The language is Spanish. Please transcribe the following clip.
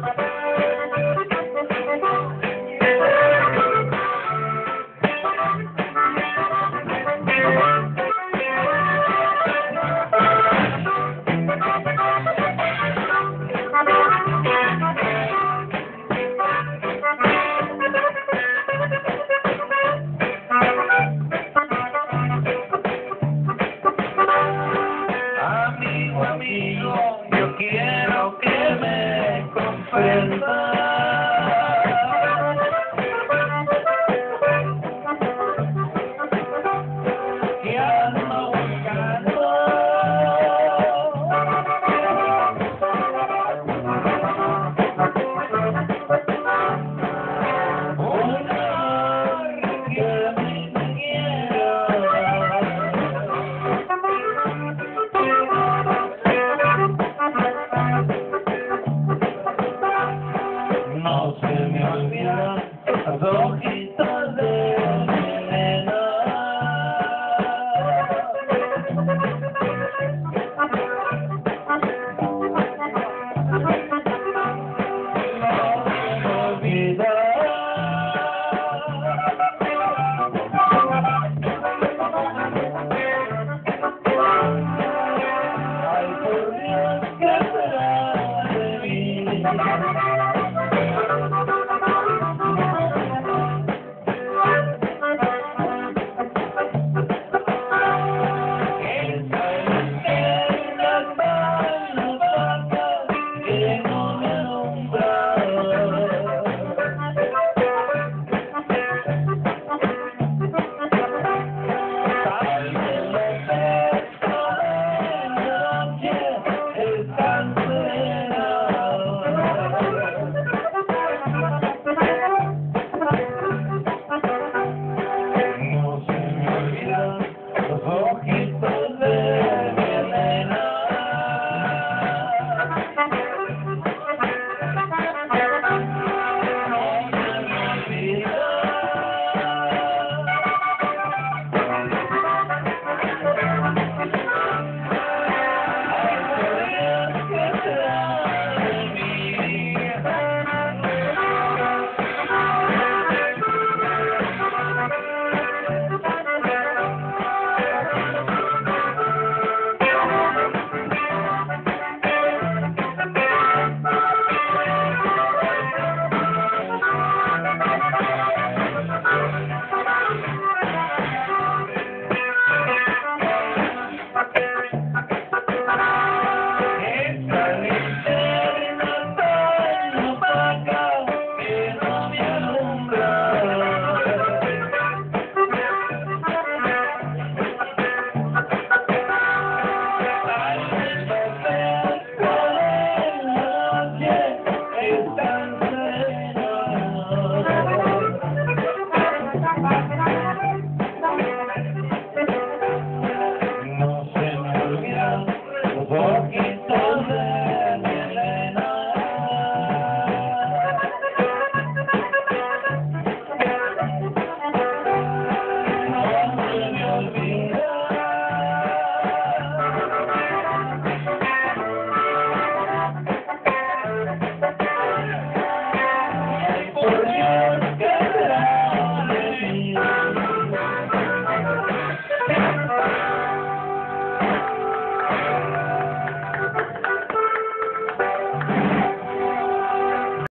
Thank you. Me No se me olvidan las hojitas de veneno. No se me olvidan. Ay, por Dios, ¿qué será de mí?